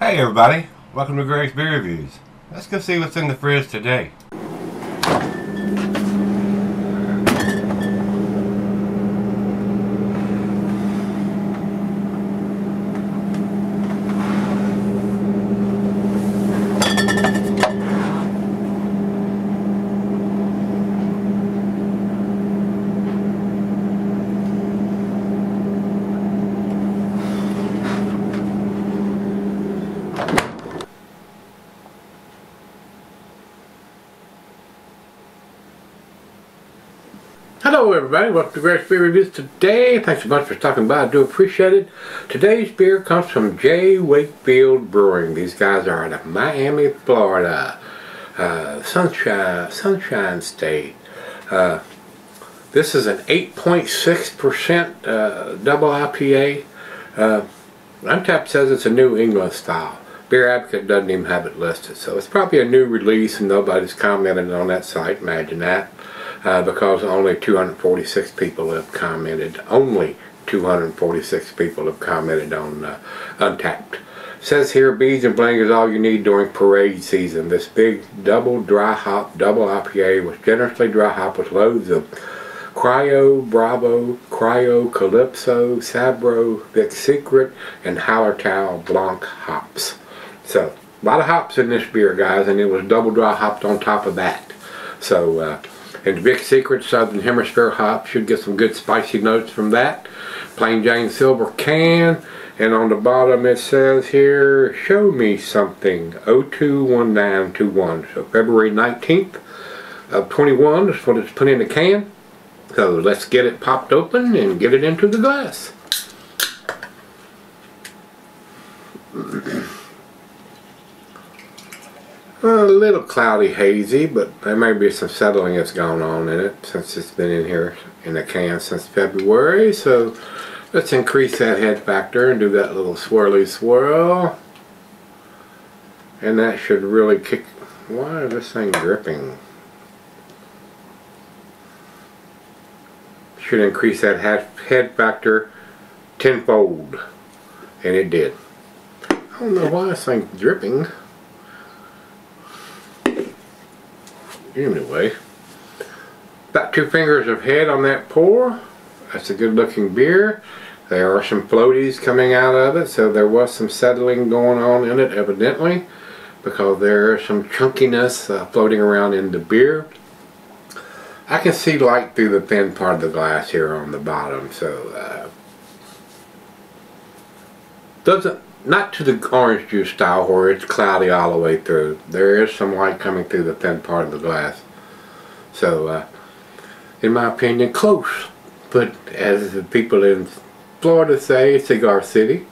Hey everybody, welcome to Greg's Beer Reviews. Let's go see what's in the fridge today. Hello everybody, welcome to Greg's Beer Reviews today. Thanks so much for stopping by, I do appreciate it. Today's beer comes from J. Wakefield Brewing. These guys are out of Miami, Florida. Uh, Sunshine, Sunshine State. Uh, this is an 8.6% uh, double IPA. Uh, Untappd says it's a New England style. Beer Advocate doesn't even have it listed, so it's probably a new release and nobody's commented on that site, imagine that uh, because only 246 people have commented. Only 246 people have commented on uh, Untappd. Says here, beads and bling is all you need during parade season. This big double dry hop, double IPA was generously dry hop with loads of Cryo, Bravo, Cryo, Calypso, Sabro, Vic Secret, and Hallertau Blanc hops. So, a lot of hops in this beer, guys, and it was double dry hopped on top of that. So, uh, and Vic Secret Southern Hemisphere hop should get some good spicy notes from that. Plain Jane Silver can. And on the bottom it says here, show me something, 021921. So February 19th of 21 is what it's put in the can. So let's get it popped open and get it into the glass. A little cloudy hazy, but there may be some settling that's gone on in it since it's been in here in the can since February. So let's increase that head factor and do that little swirly swirl. And that should really kick... Why is this thing dripping? Should increase that head factor tenfold. And it did. I don't know why this thing's dripping. Anyway, about two fingers of head on that pour. That's a good looking beer. There are some floaties coming out of it, so there was some settling going on in it evidently because there's some chunkiness uh, floating around in the beer. I can see light through the thin part of the glass here on the bottom, so uh, doesn't not to the orange juice style where it's cloudy all the way through. There is some light coming through the thin part of the glass. So, uh, in my opinion, close. But as the people in Florida say, cigar city,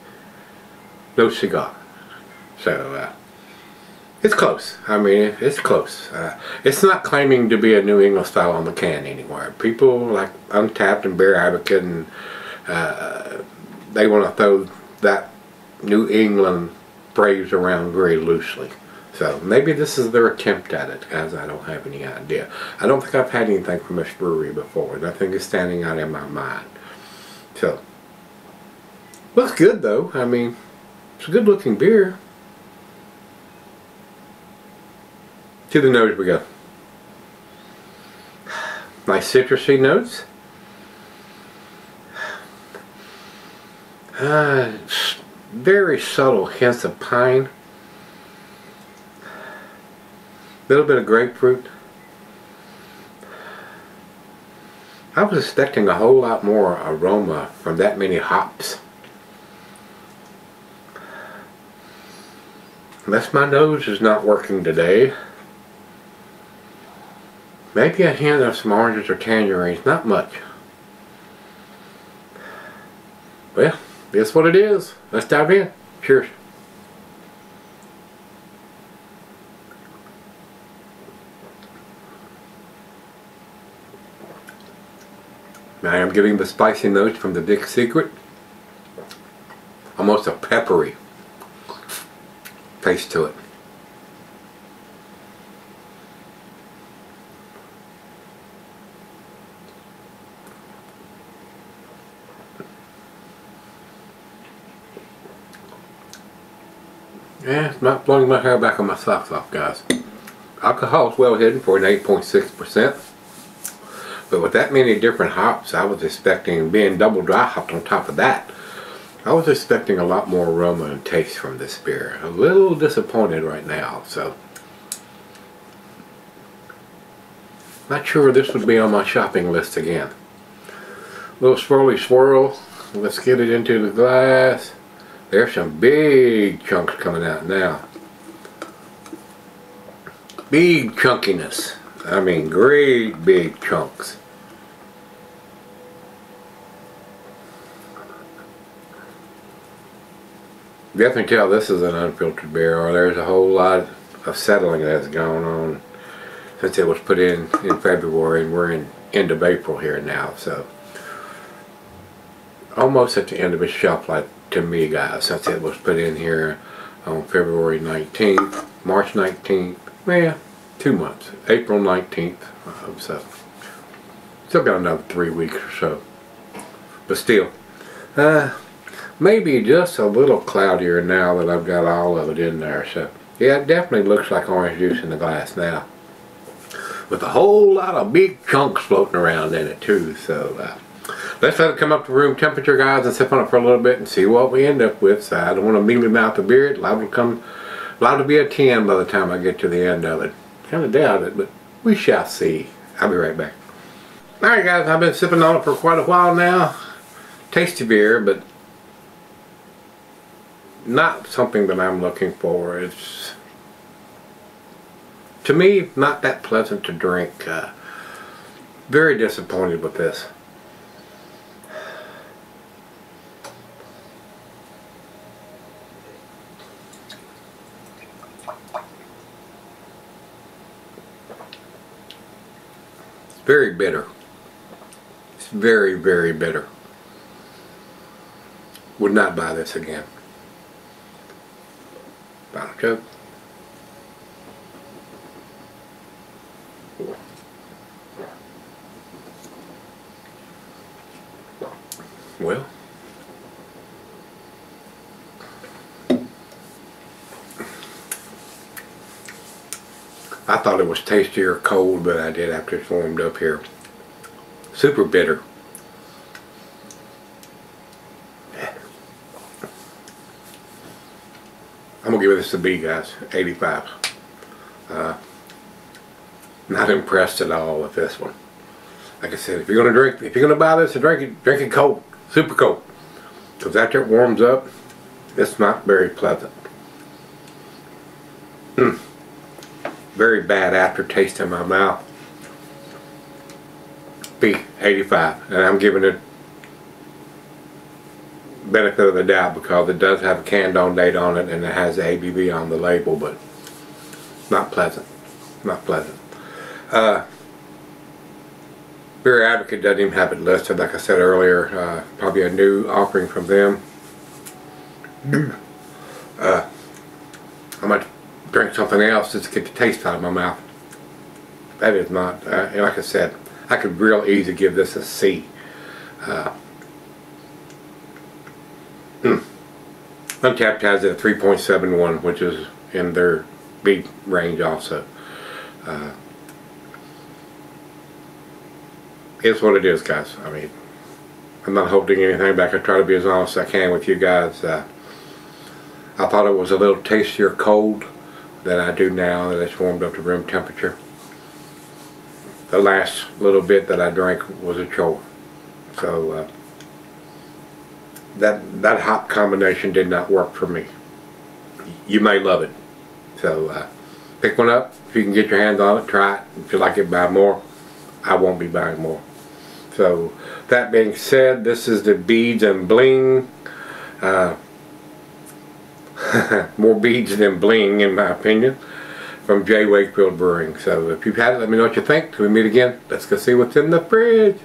no cigar. So, uh, it's close. I mean, it's close. Uh, it's not claiming to be a New England style on the can anymore. People like Untappd and Beer Advocate and uh, they want to throw that New England phrase around very loosely. So maybe this is their attempt at it, as I don't have any idea. I don't think I've had anything from this brewery before. Nothing is standing out in my mind. So, looks good though. I mean, it's a good looking beer. To the nose we go. Nice citrusy notes. Uh, very subtle hints of pine. A little bit of grapefruit. I was expecting a whole lot more aroma from that many hops. Unless my nose is not working today. Maybe a hint of some oranges or tangerines, not much. Well, that's what it is. Let's dive in. Cheers. Now I am getting the spicy notes from the Vic Secret. Almost a peppery taste to it. Yeah, it's not blowing my hair back on my socks off, guys. Alcohol is well hidden for an 8.6%. But with that many different hops, I was expecting, being double dry hopped on top of that, I was expecting a lot more aroma and taste from this beer. A little disappointed right now, so. Not sure this would be on my shopping list again. Little swirly swirl. Let's get it into the glass. There's some big chunks coming out now. Big chunkiness. I mean great big chunks. Definitely tell this is an unfiltered beer or there's a whole lot of settling that's going on since it was put in in February and we're in end of April here now so almost at the end of its shelf life to me guys since it was put in here on February 19th March 19th yeah two months April 19th um, so still got another three weeks or so but still uh, maybe just a little cloudier now that I've got all of it in there so yeah it definitely looks like orange juice in the glass now with a whole lot of big chunks floating around in it too. So uh, let's let it come up to room temperature, guys, and sip on it for a little bit and see what we end up with. So I don't want to mealy mouth the. It's liable to come, liable to be a 10 by the time I get to the end of it. Kind of doubt it, but we shall see. I'll be right back. Alright guys, I've been sipping on it for quite a while now. Tasty beer, but not something that I'm looking for. It's to me, not that pleasant to drink. Uh, very disappointed with this. Very bitter. It's very, very bitter. Would not buy this again. Final joke. Well, I thought it was tastier cold, but I did after it's warmed up here. Super bitter. I'm gonna give this a B, guys. 85. Uh, not impressed at all with this one. Like I said, if you're gonna drink, if you're gonna buy this and drink it, drink it cold, super cold. Because after it warms up, it's not very pleasant. Mm. Very bad aftertaste in my mouth. B, 85, and I'm giving it benefit of the doubt because it does have a canned on date on it and it has the ABV on the label, but not pleasant. Not pleasant. Uh, Beer Advocate doesn't even have it listed, like I said earlier. Uh, probably a new offering from them. Uh, I might something else just to get the taste out of my mouth. That is not, uh, like I said, I could real easy give this a C. Uh, mm. Untappd has at 3.71, which is in their B range also. Uh, it's what it is, guys. I mean, I'm not holding anything back. I try to be as honest as I can with you guys. Uh, I thought it was a little tastier cold than I do now that it's warmed up to room temperature. The last little bit that I drank was a chore. So uh, that that hop combination did not work for me. You may love it. So uh, pick one up if you can get your hands on it. Try it. If you like it, buy more. I won't be buying more. So that being said, this is the beads and bling. Uh, more beads than bling in my opinion from J. Wakefield Brewing. So if you've had it, let me know what you think. Till we meet again, let's go see what's in the fridge.